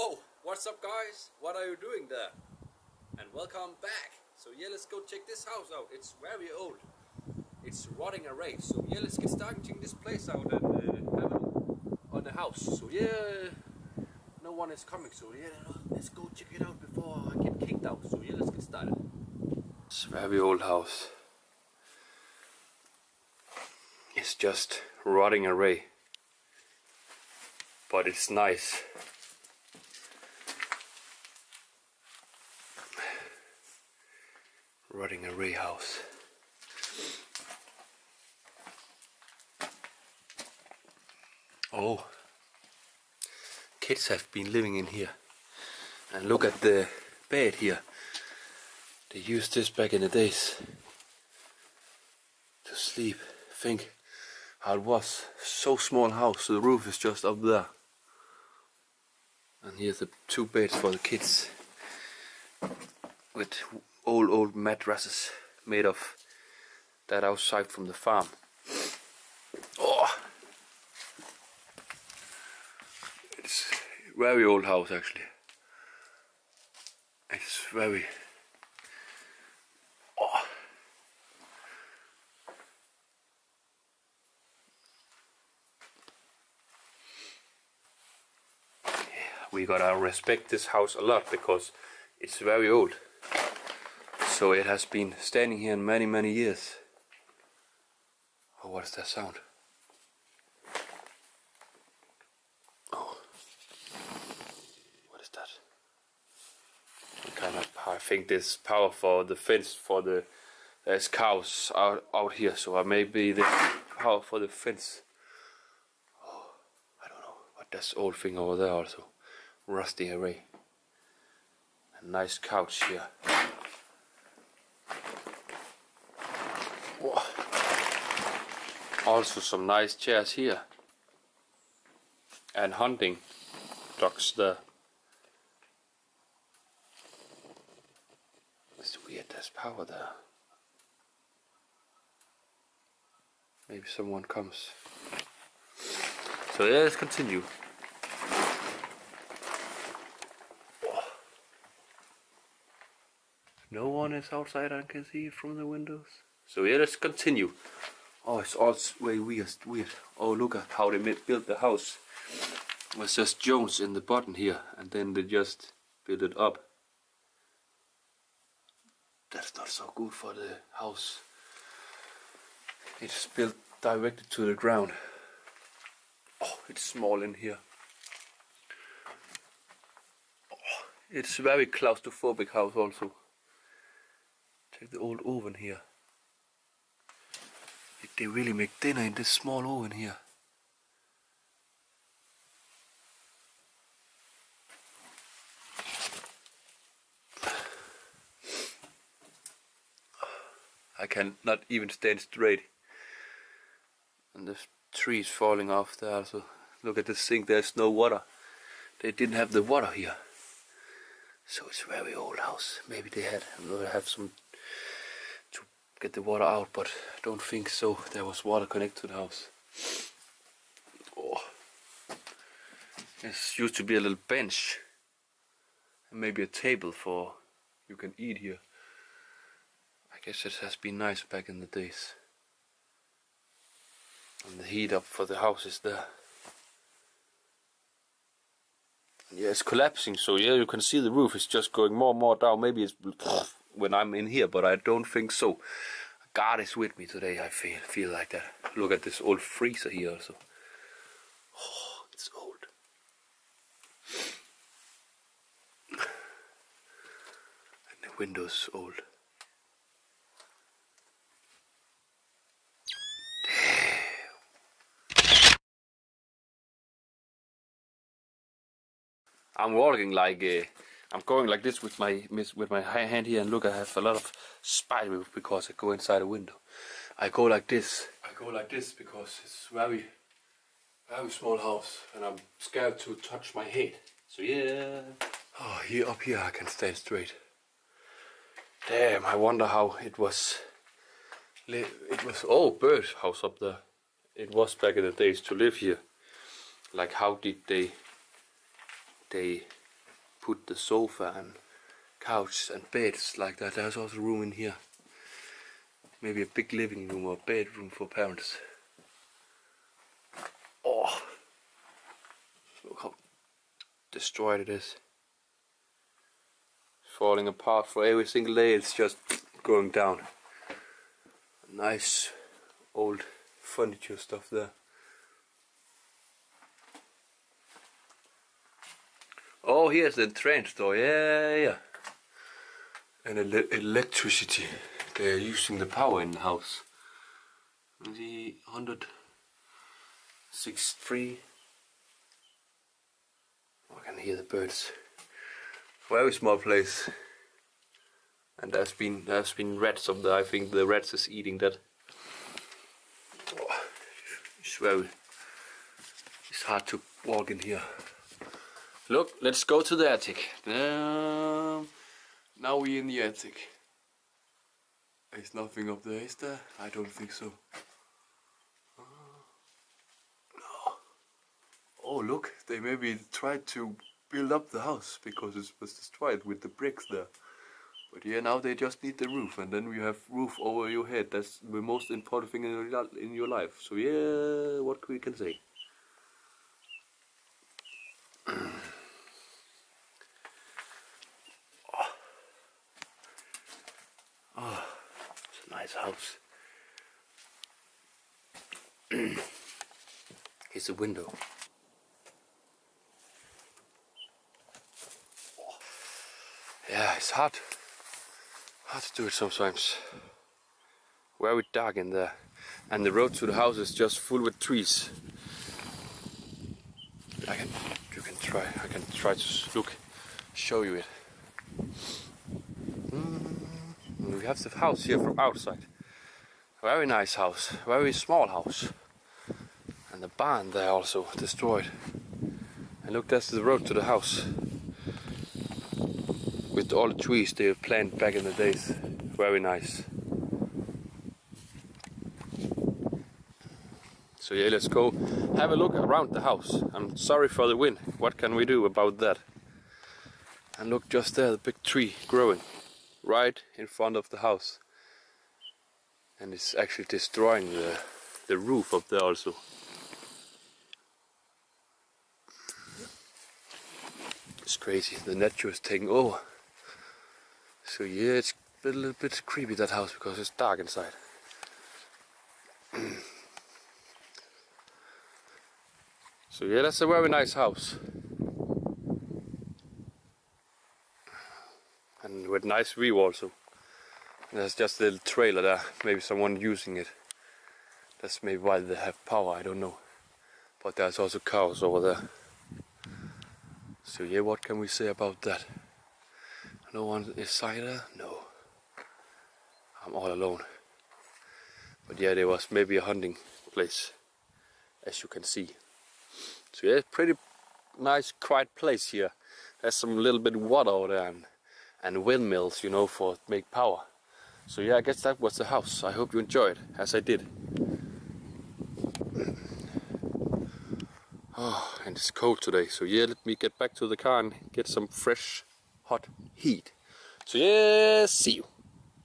Oh, what's up guys? What are you doing there? And welcome back. So yeah, let's go check this house out. It's very old. It's rotting away. So yeah, let's get started checking this place out and uh, have a on the house. So yeah, no one is coming. So yeah, let's go check it out before I get kicked out. So yeah, let's get started. It's a very old house. It's just rotting away. But it's nice. Rotting away house. Oh, kids have been living in here. And look at the bed here. They used this back in the days to sleep. Think how it was. So small house, so the roof is just up there. And here's the two beds for the kids with old old mattresses made of that outside from the farm. Oh, it's very old house actually. It's very. Oh. We gotta respect this house a lot because it's very old. So it has been standing here many many years. Oh, what is that sound? Oh, what is that? Kind of I think this power for the fence for the there's cows out out here, so I maybe the power for the fence. Oh, I don't know. But this old thing over there also, rusty array. A nice couch here. Also some nice chairs here. And hunting dogs there. It's weird, there's power there. Maybe someone comes. So yeah, let's continue. No one is outside, I can see from the windows. So yeah, let's continue. Oh, it's all way weird, weird. Oh, look at how they built the house. It was just Jones in the bottom here, and then they just built it up. That's not so good for the house. It's built directly to the ground. Oh, it's small in here. Oh, it's very claustrophobic house also. Check the old oven here. They really make dinner in this small oven here? I cannot even stand straight. And the tree is falling off there. So look at the sink. There's no water. They didn't have the water here. So it's a very old house. Maybe they had they have some get the water out, but don't think so. There was water connected to the house. Oh. This used to be a little bench and maybe a table for you can eat here. I guess it has been nice back in the days. And the heat up for the house is there. Yeah, it's collapsing, so yeah, you can see the roof is just going more and more down. Maybe it's when I'm in here, but I don't think so. God is with me today, I feel feel like that. Look at this old freezer here also. Oh, it's old. And the windows old. I'm walking like uh, I'm going like this with my with my high hand here, and look, I have a lot of spider because I go inside a window. I go like this. I go like this because it's very, very small house, and I'm scared to touch my head. So yeah. Oh, here up here I can stand straight. Damn, I wonder how it was. It was oh bird house up there. It was back in the days to live here. Like how did they they put the sofa and couch and beds like that. There's also room in here. Maybe a big living room or bedroom for parents. Oh, look how destroyed it is. Falling apart for every single day. It's just going down. Nice old furniture stuff there. Oh, here's the train store. Yeah, yeah. And ele electricity. They're using the power in the house. The 163. I can hear the birds. Very small place. And there's been there's been rats up there. I think the rats is eating that. Oh, it's very. It's hard to walk in here. Look, let's go to the attic. Um, now we're in the attic. There's nothing up there, is there? I don't think so. No. Oh, look, they maybe tried to build up the house because it was destroyed with the bricks there. But yeah, now they just need the roof, and then we have roof over your head. That's the most important thing in your, in your life. So yeah, what we can say. nice house. Here's a window. Yeah, it's hard. Hard to do it sometimes. Very dark in there. And the road to the house is just full with trees. I can, you can try, I can try to look, show you it. Mm, we have the house here from outside. Very nice house, very small house. And the barn there also destroyed. And look, that's the road to the house. With all the trees they planted back in the days. Very nice. So yeah, let's go have a look around the house. I'm sorry for the wind. What can we do about that? And look just there, the big tree growing right in front of the house and it's actually destroying the, the roof up there also. It's crazy the nature is taking over. So yeah it's a little bit creepy that house because it's dark inside. So yeah that's a very nice house. And with nice view also. There's just a little trailer there, maybe someone using it. That's maybe why they have power, I don't know. But there's also cows over there. So yeah, what can we say about that? No one inside there? No. I'm all alone. But yeah, there was maybe a hunting place, as you can see. So yeah, pretty nice, quiet place here. There's some little bit water there and and windmills, you know, for make power. So yeah, I guess that was the house. I hope you enjoyed, as I did. Oh, and it's cold today, so yeah, let me get back to the car and get some fresh, hot heat. So yeah, see you.